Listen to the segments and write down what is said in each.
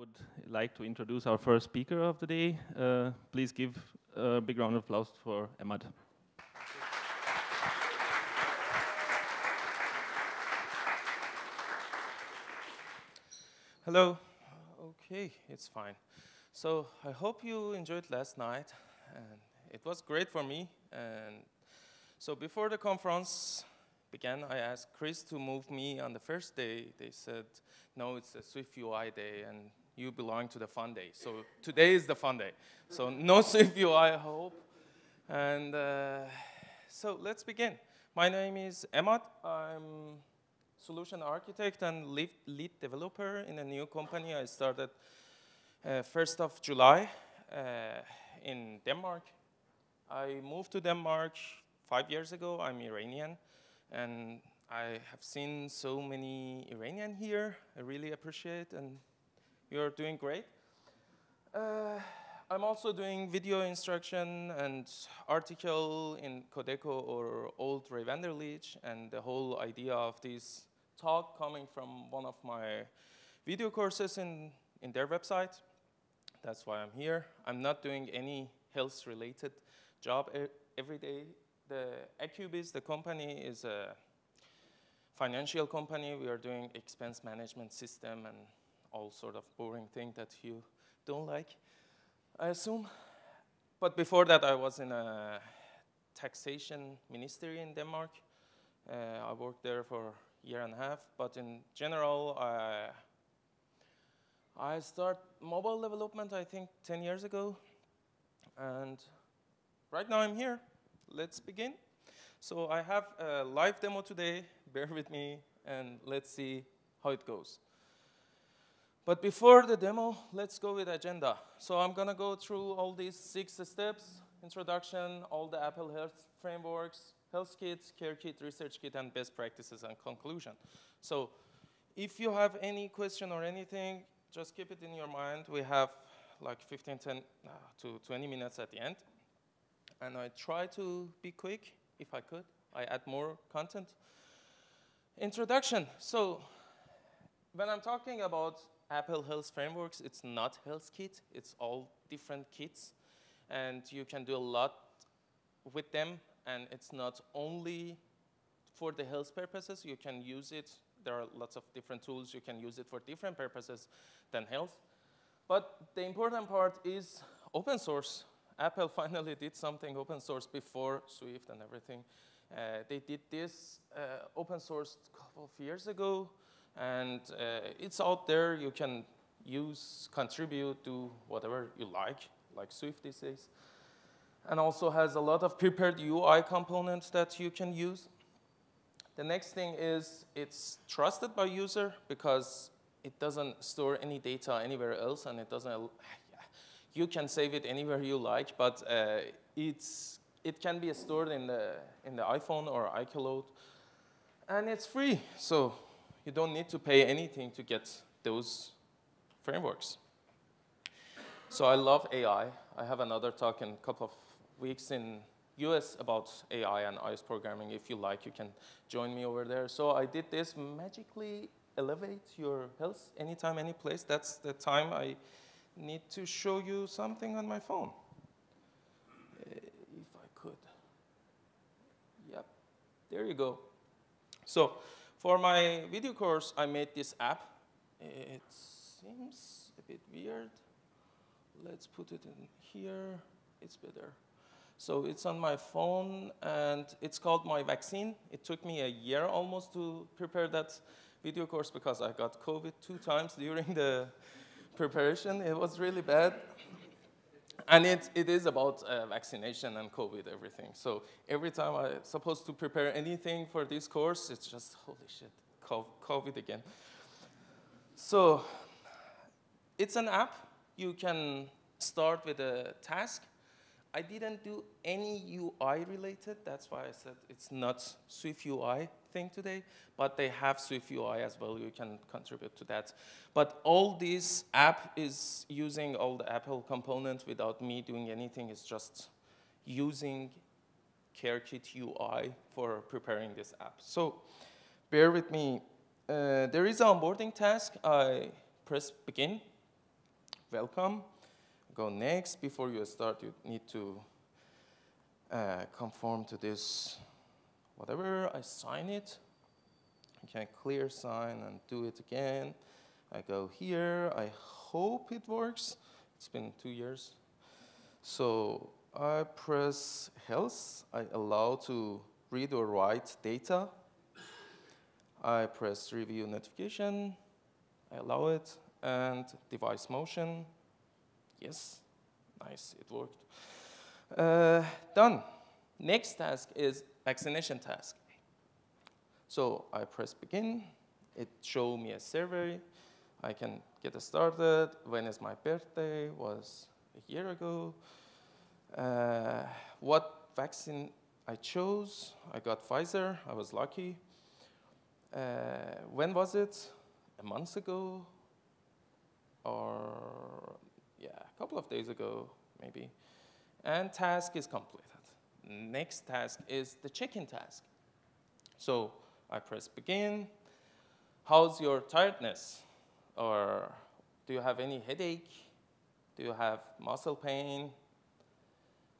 would like to introduce our first speaker of the day. Uh, please give a big round of applause for Emad. Hello. Okay, it's fine. So I hope you enjoyed last night, and it was great for me. And so before the conference began, I asked Chris to move me on the first day. They said, no, it's a Swift UI day, and you belong to the fun day. So today is the fun day. So no UI, I hope. And uh, so let's begin. My name is Emad. I'm solution architect and lead, lead developer in a new company I started uh, 1st of July uh, in Denmark. I moved to Denmark five years ago. I'm Iranian, and I have seen so many Iranian here. I really appreciate, and you're doing great. Uh, I'm also doing video instruction and article in Kodeco or old Ray Wenderlich, and the whole idea of this talk coming from one of my video courses in, in their website. That's why I'm here. I'm not doing any health-related job every day. The Accubis, the company, is a financial company. We are doing expense management system and all sort of boring thing that you don't like, I assume. But before that, I was in a taxation ministry in Denmark. Uh, I worked there for a year and a half, but in general, I I started mobile development, I think, 10 years ago. And right now I'm here. Let's begin. So I have a live demo today. Bear with me, and let's see how it goes. But before the demo, let's go with agenda. So I'm to go through all these six steps, introduction, all the Apple Health frameworks, Health Kit, Care Kit, Research Kit, and best practices and conclusion. So if you have any question or anything, just keep it in your mind. We have like 15 10, uh, to 20 minutes at the end. And I try to be quick if I could. I add more content. Introduction. So when I'm talking about Apple Health Frameworks, it's not Health Kit. It's all different kits. And you can do a lot with them. And it's not only for the health purposes. You can use it there are lots of different tools. You can use it for different purposes than health. But the important part is open source. Apple finally did something open source before Swift and everything. Uh, they did this uh, open source a couple of years ago, and uh, it's out there. You can use, contribute, do whatever you like, like Swift these. And also has a lot of prepared UI components that you can use. The next thing is it's trusted by user because it doesn't store any data anywhere else and it doesn't, you can save it anywhere you like, but uh, it's, it can be stored in the, in the iPhone or iCloud. And it's free, so you don't need to pay anything to get those frameworks. So I love AI. I have another talk in a couple of weeks in US about AI and iOS programming. If you like, you can join me over there. So I did this magically elevate your health anytime, any place. That's the time I need to show you something on my phone. Uh, if I could. Yep, there you go. So for my video course, I made this app. It seems a bit weird. Let's put it in here. It's better. So it's on my phone, and it's called My Vaccine. It took me a year almost to prepare that video course because I got COVID two times during the preparation. It was really bad. And it, it is about uh, vaccination and COVID, everything. So every time I'm supposed to prepare anything for this course, it's just, holy shit, COVID again. So it's an app. You can start with a task I didn't do any UI related. That's why I said it's not Swift UI thing today, but they have Swift UI as well. You can contribute to that. But all this app is using all the Apple components without me doing anything. It's just using CareKit UI for preparing this app. So bear with me. Uh, there is an onboarding task. I press begin. welcome. Go next. Before you start, you need to uh, conform to this whatever. I sign it. I can clear sign and do it again. I go here. I hope it works. It's been two years. So I press health. I allow to read or write data. I press review notification. I allow it. And device motion. Yes, nice, it worked. Uh, done. Next task is vaccination task. So I press begin. It show me a survey. I can get started. When is my birthday? Was a year ago. Uh, what vaccine I chose? I got Pfizer. I was lucky. Uh, when was it? A month ago? Or, yeah, a couple of days ago, maybe. And task is completed. Next task is the check-in task. So I press begin. How's your tiredness? Or do you have any headache? Do you have muscle pain?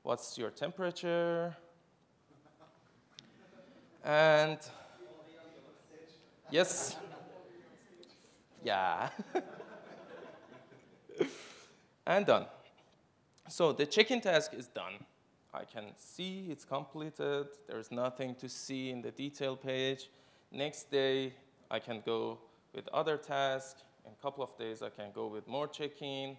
What's your temperature? And yes, yeah. and done. So the check-in task is done. I can see it's completed. There's nothing to see in the detail page. Next day, I can go with other tasks. In a couple of days, I can go with more check-in.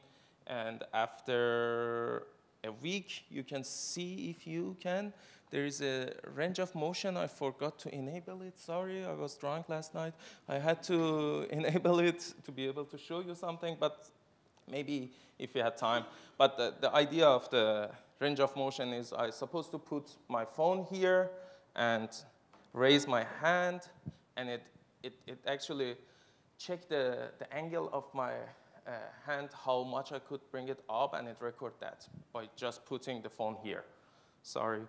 And after a week, you can see if you can. There is a range of motion. I forgot to enable it. Sorry, I was drunk last night. I had to enable it to be able to show you something, but maybe if you had time. But the, the idea of the range of motion is I'm supposed to put my phone here and raise my hand, and it, it, it actually check the, the angle of my uh, hand, how much I could bring it up, and it record that by just putting the phone here. Sorry.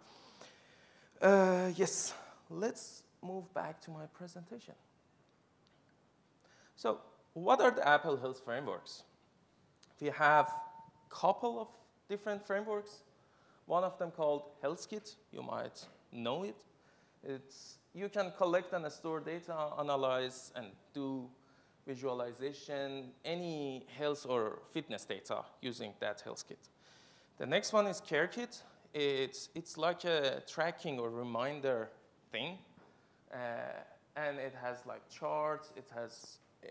Uh, yes, let's move back to my presentation. So what are the Apple Health frameworks? We have a couple of different frameworks. One of them called HealthKit, you might know it. It's, you can collect and store data, analyze, and do visualization, any health or fitness data using that HealthKit. The next one is CareKit. It's, it's like a tracking or reminder thing. Uh, and it has like charts, it has uh,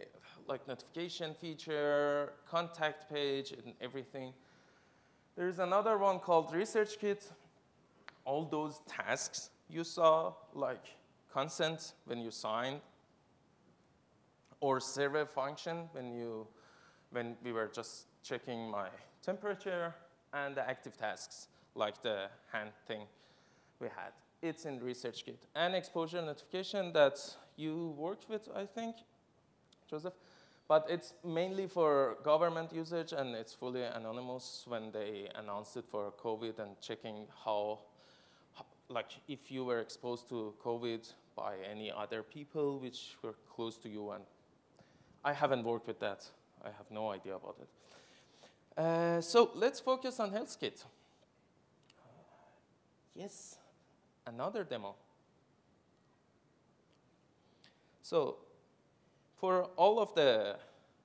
like notification feature, contact page, and everything. There's another one called ResearchKit. All those tasks you saw, like consent when you signed, or survey function when, you, when we were just checking my temperature, and the active tasks, like the hand thing we had. It's in ResearchKit. And exposure notification that you worked with, I think, Joseph. But it's mainly for government usage, and it's fully anonymous when they announced it for COVID and checking how, like if you were exposed to COVID by any other people which were close to you. And I haven't worked with that. I have no idea about it. Uh, so let's focus on HealthKit. Yes, another demo. So for all of the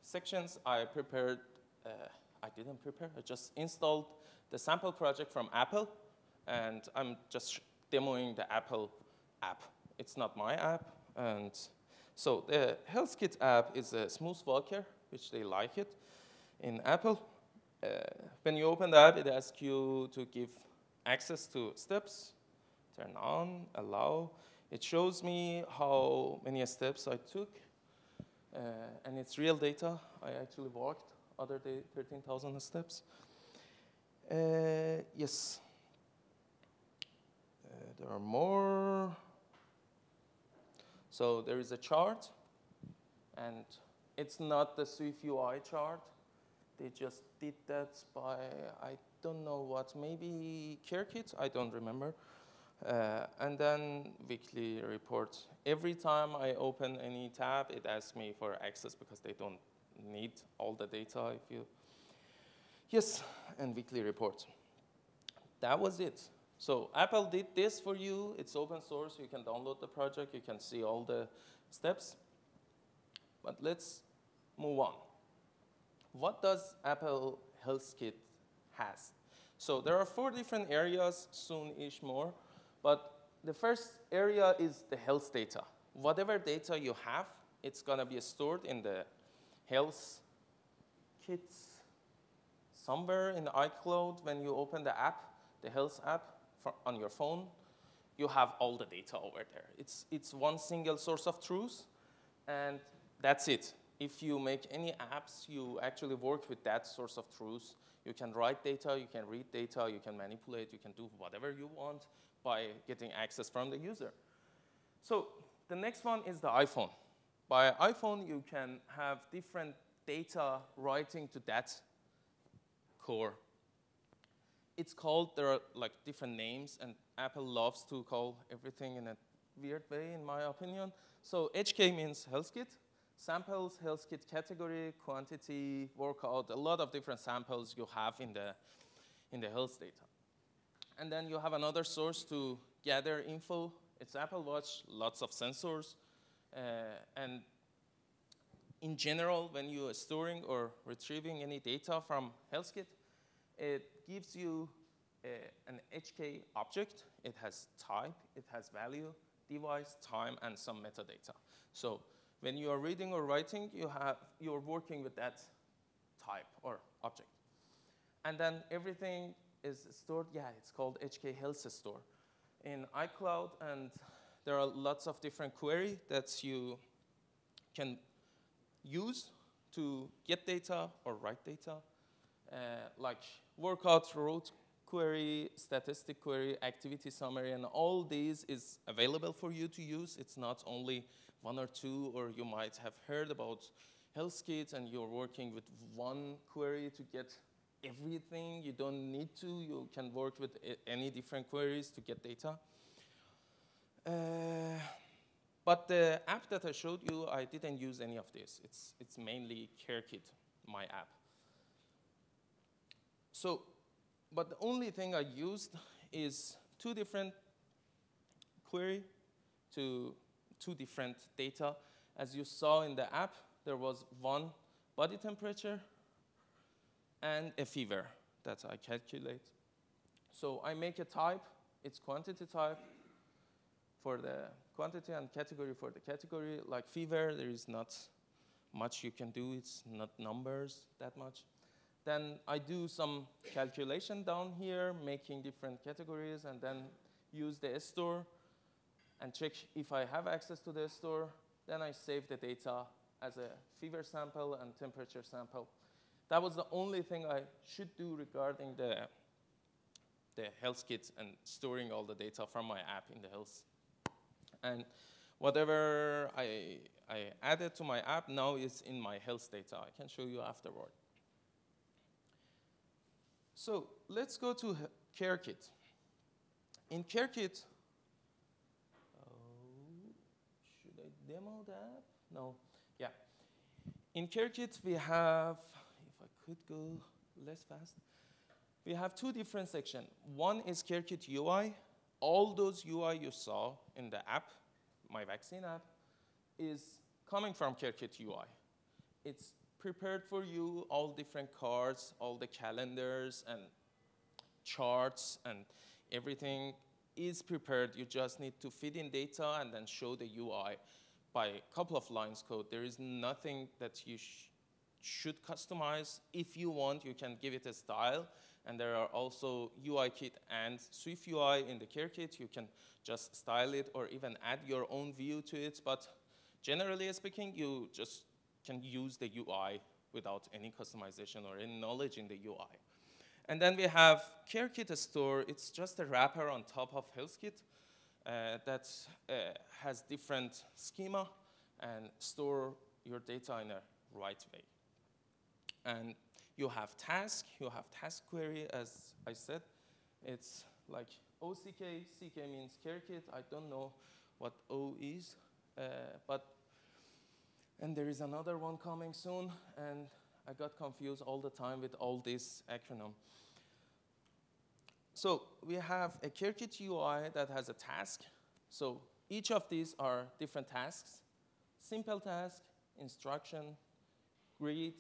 sections, I prepared, uh, I didn't prepare, I just installed the sample project from Apple, and I'm just demoing the Apple app. It's not my app, and so the HealthKit app is a SmoothWalker, which they like it in Apple. Uh, when you open the app, it asks you to give access to steps, turn on, allow. It shows me how many steps I took, and it's real data. I actually walked other day 13,000 steps. Uh, yes. Uh, there are more. So there is a chart, and it's not the Swift UI chart. They just did that by, I don't know what, maybe CareKit, I don't remember. Uh, and then weekly report. Every time I open any tab, it asks me for access because they don't need all the data if you. Yes, and weekly report. That was it. So Apple did this for you. It's open source. You can download the project. You can see all the steps. But let's move on. What does Apple Health Kit has? So there are four different areas, soon-ish more. But the first area is the health data. Whatever data you have, it's going to be stored in the health kits somewhere in iCloud when you open the app, the health app on your phone, you have all the data over there. It's, it's one single source of truth, and that's it. If you make any apps, you actually work with that source of truth. You can write data, you can read data, you can manipulate, you can do whatever you want by getting access from the user. So the next one is the iPhone. By iPhone, you can have different data writing to that core it's called, there are like different names, and Apple loves to call everything in a weird way, in my opinion. So HK means health kit, samples, health kit category, quantity, workout, a lot of different samples you have in the, in the health data. And then you have another source to gather info. It's Apple Watch, lots of sensors. Uh, and in general, when you are storing or retrieving any data from HealthKit, it gives you a, an HK object. It has type, it has value, device, time, and some metadata. So when you are reading or writing, you have, you're working with that type or object. And then everything is stored, yeah, it's called HK Health Store in iCloud, and there are lots of different query that you can use to get data or write data, uh, like workout route query, statistic query, activity summary, and all these is available for you to use. It's not only one or two, or you might have heard about health HealthKit and you're working with one query to get everything. You don't need to. You can work with any different queries to get data. Uh, but the app that I showed you, I didn't use any of this. It's, it's mainly CareKit, my app. So, but the only thing I used is two different query to two different data. As you saw in the app, there was one body temperature and a fever that I calculate. So I make a type, it's quantity type for the quantity and category for the category. Like fever, there is not much you can do, it's not numbers that much. Then I do some calculation down here, making different categories, and then use the store and check if I have access to the store. Then I save the data as a fever sample and temperature sample. That was the only thing I should do regarding the, the health kit and storing all the data from my app in the health. And whatever I, I added to my app now is in my health data. I can show you afterward. So let's go to CareKit. In CareKit, oh, should I demo that? No, yeah. In CareKit, we have, could go less fast, we have two different sections. One is CareKit UI. All those UI you saw in the app, my vaccine app, is coming from CareKit UI. It's prepared for you all different cards, all the calendars and charts and everything is prepared. You just need to feed in data and then show the UI by a couple of lines code. There is nothing that you should customize. If you want, you can give it a style. And there are also UI kit and Swift UI in the care kit. You can just style it or even add your own view to it. But generally speaking, you just can use the UI without any customization or any knowledge in the UI. And then we have CareKit Store. It's just a wrapper on top of HealthKit uh, that uh, has different schema and store your data in a right way. And you have task, you have task query, as I said. It's like OCK, CK means care kit. I don't know what O is, uh, but and there is another one coming soon, and I got confused all the time with all this acronym. So we have a CareKit UI that has a task. So each of these are different tasks. Simple task, instruction, grid,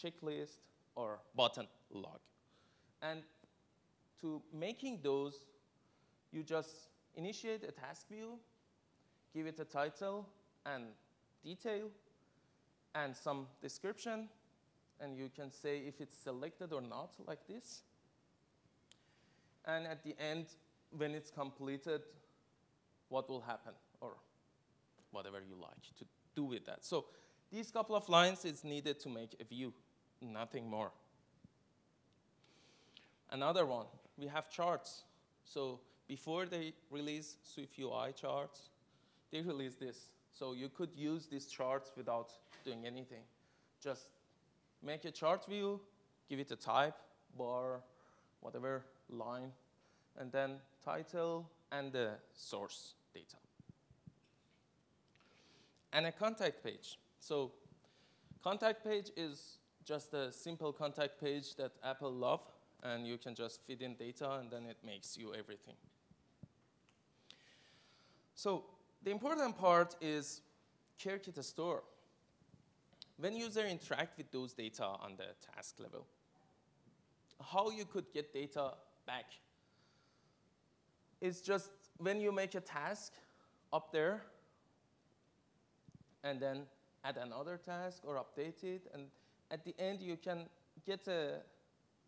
checklist, or button log. And to making those, you just initiate a task view, give it a title and detail, and some description, and you can say if it's selected or not, like this. And at the end, when it's completed, what will happen, or whatever you like to do with that. So these couple of lines is needed to make a view, nothing more. Another one, we have charts. So before they release Swift UI charts, they release this. So you could use these charts without doing anything. Just make a chart view, give it a type, bar, whatever, line, and then title and the source data. And a contact page. So contact page is just a simple contact page that Apple love, and you can just feed in data, and then it makes you everything. So the important part is CareKit Store. When user interact with those data on the task level, how you could get data back is just when you make a task up there, and then add another task or update it, and at the end you can get a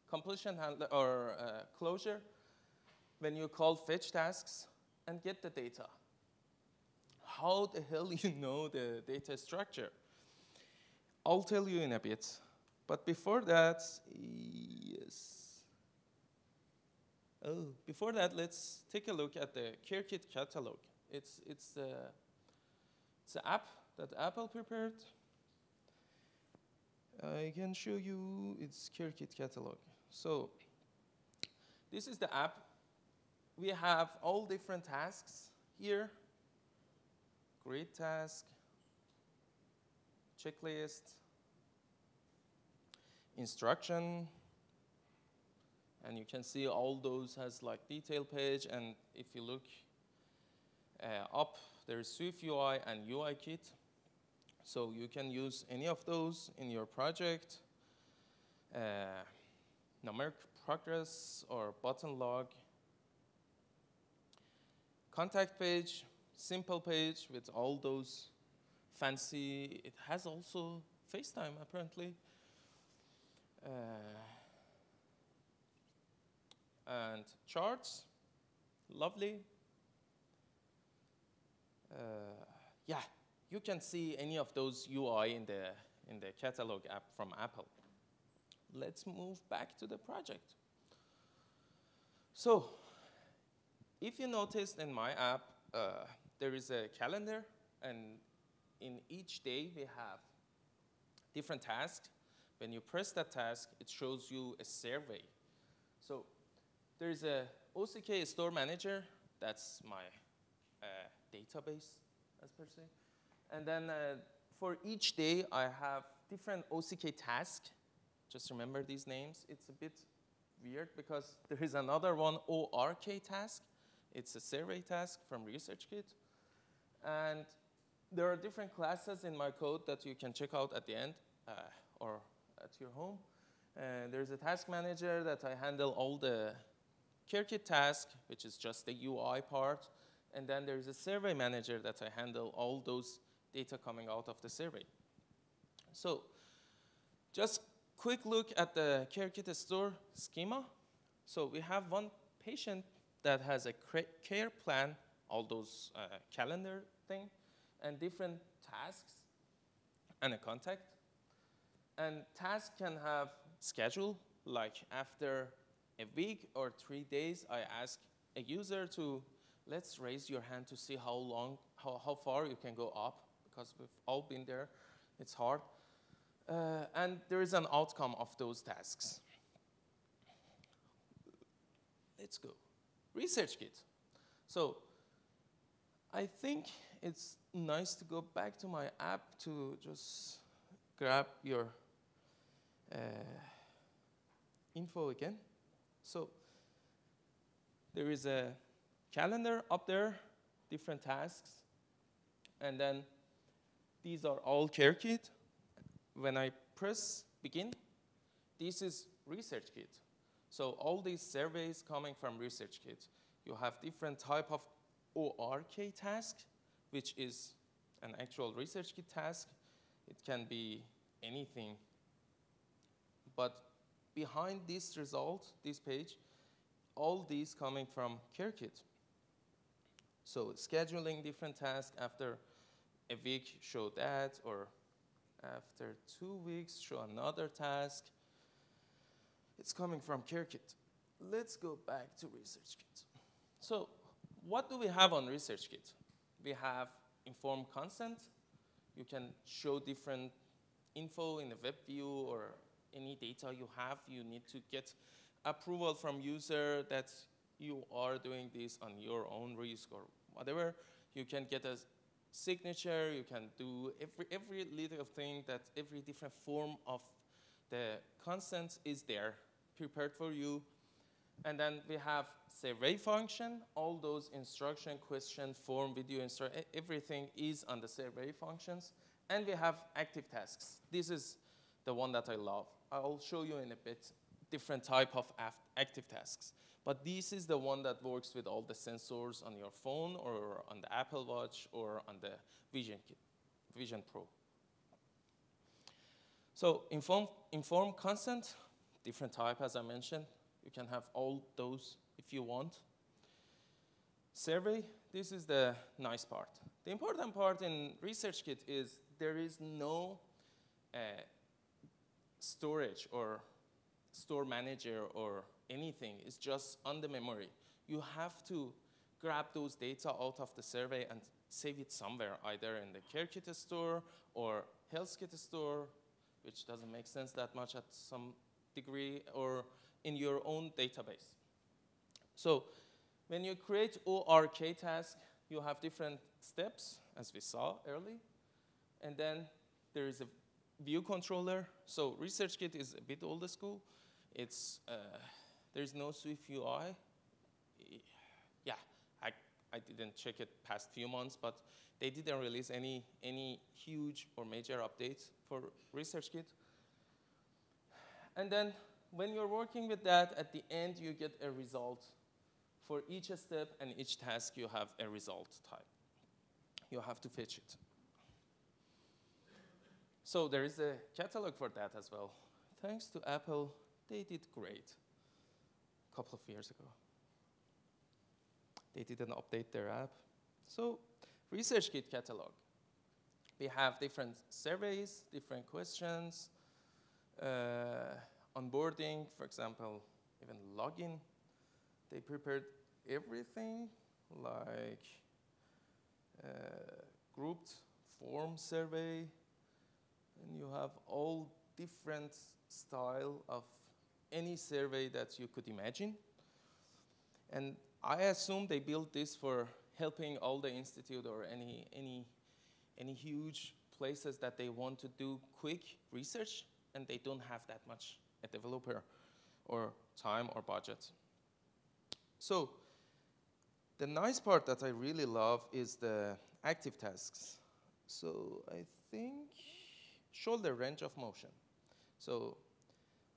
completion handler or closure when you call fetch tasks and get the data. How the hell you know the data structure? I'll tell you in a bit. But before that, yes. Oh, before that, let's take a look at the CareKit catalog. It's, it's, uh, it's app that Apple prepared. I can show you its CareKit catalog. So this is the app. We have all different tasks here. Grid task, checklist, instruction, and you can see all those has like detail page, and if you look uh, up, there's Swift UI and UI kit. So you can use any of those in your project. Uh, numeric progress or button log. Contact page, simple page with all those fancy, it has also FaceTime apparently. Uh, and charts, lovely. Uh, yeah, you can see any of those UI in the, in the catalog app from Apple. Let's move back to the project. So, if you noticed in my app, uh, there is a calendar, and in each day we have different tasks. When you press that task, it shows you a survey. So there's a OCK store manager, that's my uh, database, as per se. And then uh, for each day, I have different OCK tasks. Just remember these names. It's a bit weird because there is another one, ORK task. It's a survey task from ResearchKit. And there are different classes in my code that you can check out at the end uh, or at your home. And there's a task manager that I handle all the CareKit task, which is just the UI part. And then there's a survey manager that I handle all those data coming out of the survey. So just quick look at the CareKit store schema. So we have one patient that has a care plan, all those uh, calendar thing, and different tasks, and a contact. And tasks can have schedule, like after a week or three days, I ask a user to, let's raise your hand to see how long, how, how far you can go up, because we've all been there, it's hard. Uh, and there is an outcome of those tasks. Let's go. research ResearchKit. So I think it's nice to go back to my app to just grab your uh, info again. So there is a calendar up there, different tasks, and then these are all CareKit. When I press begin, this is ResearchKit. So all these surveys coming from ResearchKit. You have different type of ORK task, which is an actual ResearchKit task. It can be anything. But behind this result, this page, all these coming from CareKit. So scheduling different tasks after a week show that, or after two weeks show another task. It's coming from CareKit. Let's go back to ResearchKit. So what do we have on ResearchKit? We have informed consent. You can show different info in the web view or any data you have. You need to get approval from user that you are doing this on your own risk or whatever. You can get a signature, you can do every, every little thing that every different form of the consent is there, prepared for you. And then we have survey function, all those instruction, question, form, video, instruction, everything is on the survey functions. And we have active tasks. This is the one that I love. I'll show you in a bit different type of active tasks. But this is the one that works with all the sensors on your phone or on the Apple Watch or on the Vision, Vision Pro. So inform, inform consent, different type as I mentioned. You can have all those if you want. Survey, this is the nice part. The important part in ResearchKit is there is no uh, storage or store manager or anything. It's just on the memory. You have to grab those data out of the survey and save it somewhere, either in the CareKit store or HealthKit store, which doesn't make sense that much at some degree, or in your own database. So when you create ORK task, you have different steps, as we saw early. And then there is a view controller. So ResearchKit is a bit older school. It's, uh, there's no Swift UI. Yeah, I, I didn't check it past few months, but they didn't release any, any huge or major updates for ResearchKit. And then when you're working with that, at the end you get a result. For each step and each task, you have a result type. You have to fetch it. So there is a catalog for that as well. Thanks to Apple, they did great couple of years ago. They didn't update their app. So ResearchKit catalog. We have different surveys, different questions, uh, onboarding, for example, even login. They prepared everything like uh, grouped form survey, and you have all different style of any survey that you could imagine. And I assume they built this for helping all the institute or any, any, any huge places that they want to do quick research and they don't have that much a developer or time or budget. So the nice part that I really love is the active tasks. So I think shoulder range of motion. So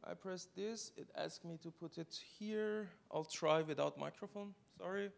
I press this, it asks me to put it here. I'll try without microphone, sorry.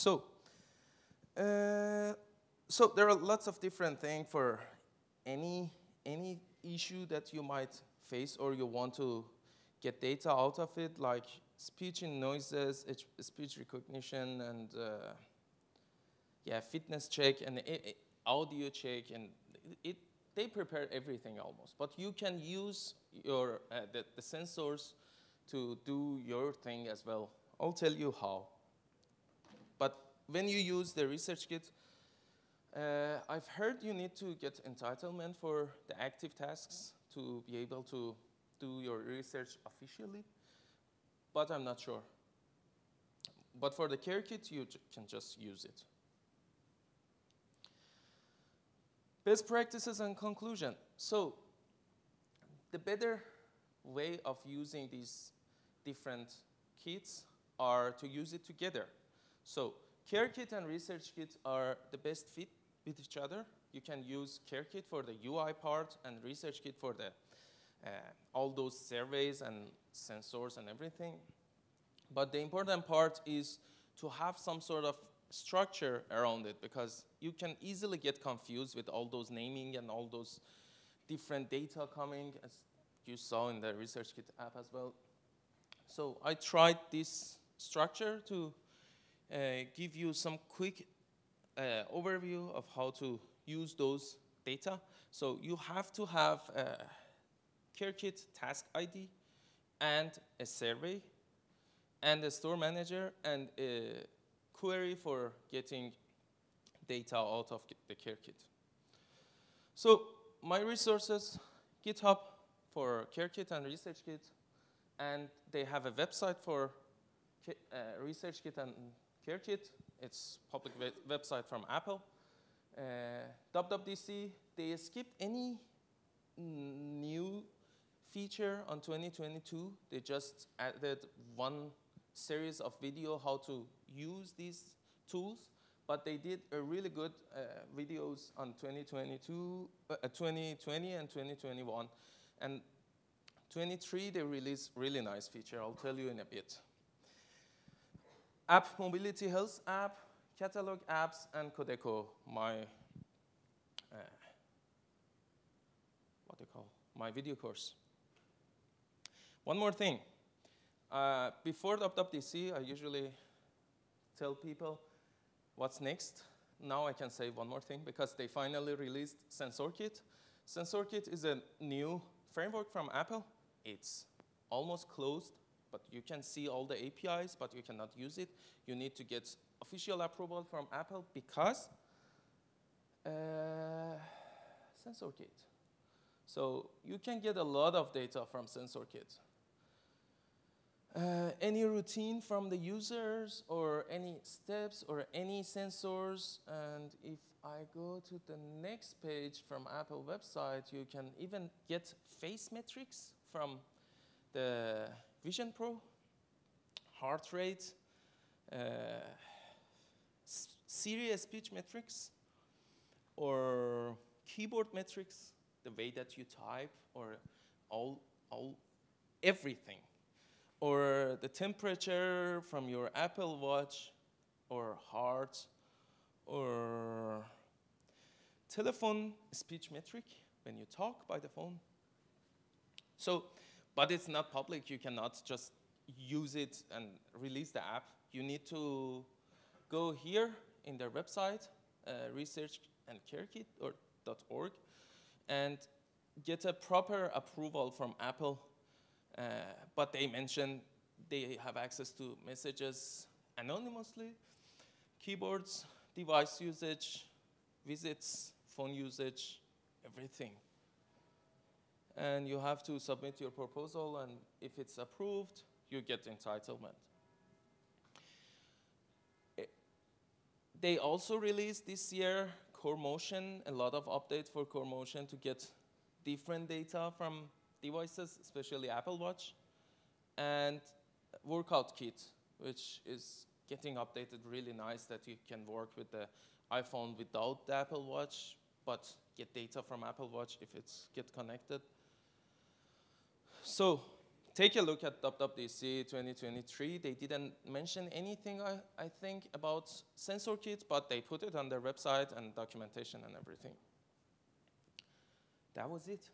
So, uh, so there are lots of different things for any, any issue that you might face or you want to get data out of it, like speech in noises, speech recognition, and uh, yeah, fitness check and audio check, and it, they prepare everything almost. But you can use your uh, the, the sensors to do your thing as well. I'll tell you how. But when you use the research kit, uh, I've heard you need to get entitlement for the active tasks to be able to do your research officially, but I'm not sure. But for the care kit, you can just use it. Best practices and conclusion. So the better way of using these different kits are to use it together. So care kit and research kit are the best fit with each other. You can use care kit for the UI part and research kit for the uh, all those surveys and sensors and everything. But the important part is to have some sort of structure around it because you can easily get confused with all those naming and all those different data coming as you saw in the research kit app as well. So I tried this structure to uh, give you some quick uh, overview of how to use those data. So you have to have a CareKit task ID and a survey and a store manager and a query for getting data out of the care kit. So my resources, GitHub for care kit and research kit, and they have a website for uh, ResearchKit and care kit. It's public website from Apple. Uh, WWDC, they skipped any new feature on 2022. They just added one series of video how to use these tools, but they did a really good uh, videos on 2022, uh, 2020 and 2021. And 23, they released really nice feature. I'll tell you in a bit. App Mobility Health app, catalog apps, and Kodeco, my uh, what they call my video course. One more thing. Uh, before the WWDC, I usually tell people what's next. Now I can say one more thing because they finally released SensorKit. SensorKit is a new framework from Apple. It's almost closed, but you can see all the APIs, but you cannot use it. You need to get official approval from Apple because uh, SensorKit. So you can get a lot of data from SensorKit. Uh, any routine from the users or any steps or any sensors. And if I go to the next page from Apple website, you can even get face metrics from the Vision Pro, heart rate, uh, Siri's speech metrics, or keyboard metrics, the way that you type, or all, all everything or the temperature from your Apple Watch or heart or telephone speech metric when you talk by the phone. So, but it's not public. You cannot just use it and release the app. You need to go here in their website, uh, research and carekit or .org, and get a proper approval from Apple but they mentioned they have access to messages anonymously, keyboards, device usage, visits, phone usage, everything. And you have to submit your proposal, and if it's approved, you get entitlement. Eh, they also released this year Core Motion, a lot of updates for Core Motion to get different data from devices, especially Apple Watch, and workout kit, which is getting updated really nice that you can work with the iPhone without the Apple Watch, but get data from Apple Watch if it's get connected. So take a look at WWDC 2023. They didn't mention anything, I, I think, about sensor kit, but they put it on their website and documentation and everything. That was it.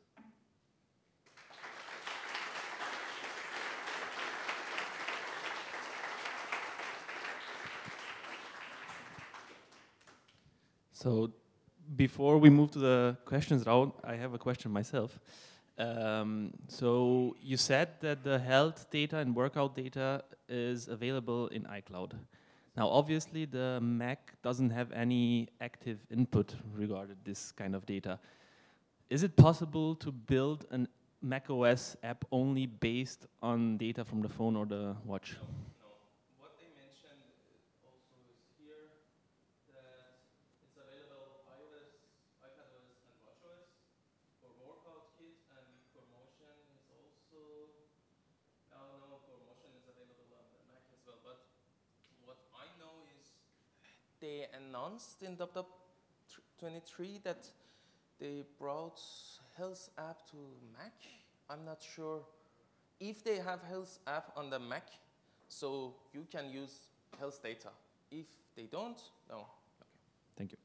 So before we move to the questions round, I have a question myself. Um, so you said that the health data and workout data is available in iCloud. Now, obviously, the Mac doesn't have any active input regarding this kind of data. Is it possible to build an macOS app only based on data from the phone or the watch? they announced in the 23 that they brought Health app to Mac. I'm not sure if they have Health app on the Mac, so you can use health data. If they don't, no. Okay. Thank you.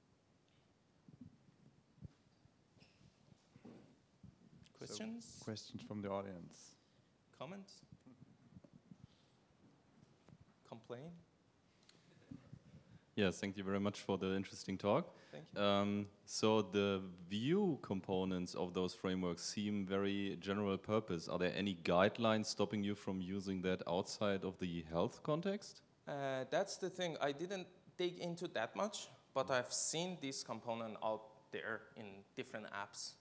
Questions? So questions from the audience. Comments? Complain? Yes, thank you very much for the interesting talk. Thank you. Um, so the view components of those frameworks seem very general purpose. Are there any guidelines stopping you from using that outside of the health context? Uh, that's the thing. I didn't dig into that much, but I've seen this component out there in different apps.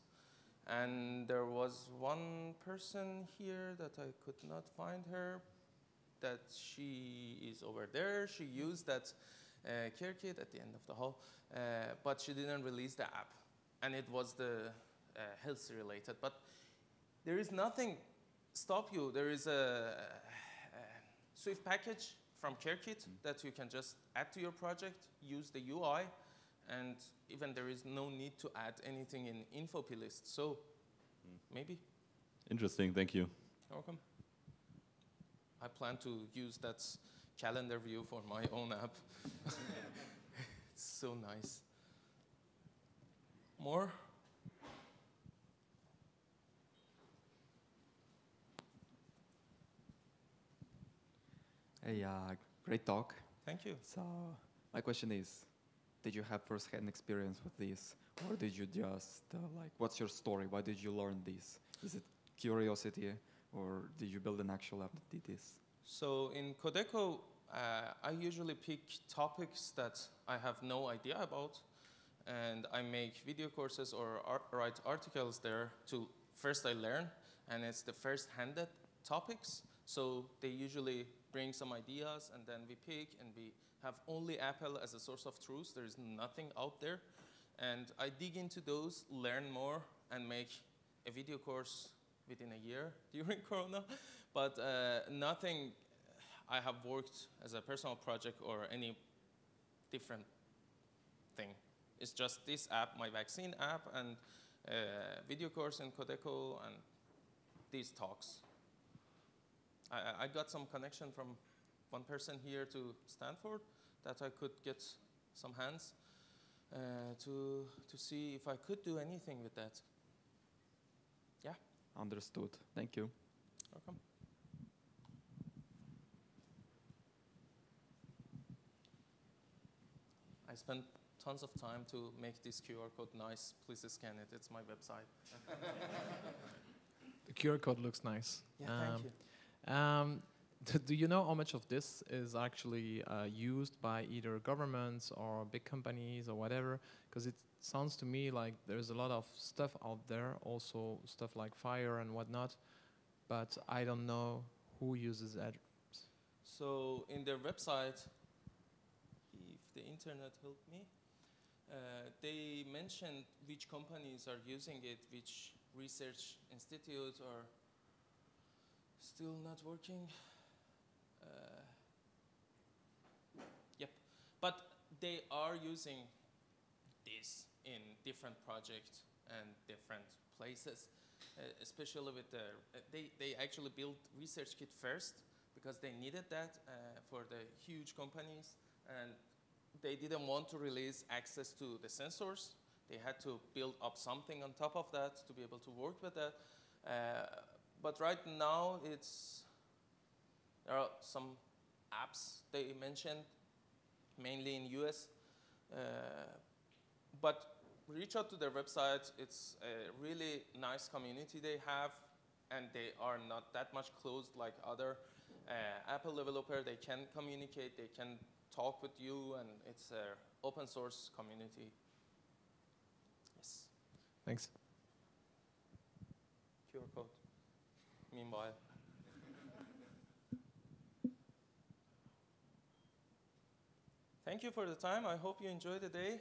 And there was one person here that I could not find her, that she is over there. She used that uh, CareKit at the end of the hall, uh, but she didn't release the app, and it was the uh, health related. But there is nothing stop you. There is a, a Swift package from CareKit mm. that you can just add to your project, use the UI, and even there is no need to add anything in InfoPlist. So mm. maybe. Interesting, thank you. welcome. I plan to use that calendar view for my own app. it's so nice. More? Hey, uh, great talk. Thank you. So, my question is, did you have first-hand experience with this, or did you just uh, like, what's your story? Why did you learn this? Is it curiosity, or did you build an actual app that did this? So in Kodeco, uh, I usually pick topics that I have no idea about, and I make video courses or ar write articles there to first I learn, and it's the first-handed topics. So they usually bring some ideas, and then we pick, and we have only Apple as a source of truth. There is nothing out there. And I dig into those, learn more, and make a video course within a year during Corona. But uh, nothing I have worked as a personal project or any different thing. It's just this app, my vaccine app, and uh, video course in Kodeco, and these talks. I, I got some connection from one person here to Stanford that I could get some hands uh, to, to see if I could do anything with that. Yeah. Understood. Thank you. Welcome. I spent tons of time to make this QR code nice. Please scan it. It's my website. the QR code looks nice. Yeah, um, thank you. Um, do you know how much of this is actually uh, used by either governments or big companies or whatever? Because it sounds to me like there's a lot of stuff out there, also stuff like FHIR and whatnot, but I don't know who uses that. So in their website, the internet helped me. Uh, they mentioned which companies are using it, which research institutes are still not working. Uh, yep, but they are using this in different projects and different places, uh, especially with the, uh, they, they actually built research kit first because they needed that uh, for the huge companies and they didn't want to release access to the sensors. They had to build up something on top of that to be able to work with that. Uh, but right now, it's there are some apps they mentioned, mainly in US. Uh, but reach out to their website. It's a really nice community they have, and they are not that much closed like other uh, Apple developer. They can communicate, they can talk with you, and it's an open source community. Yes, Thanks. QR code. Meanwhile. Thank you for the time. I hope you enjoy the day.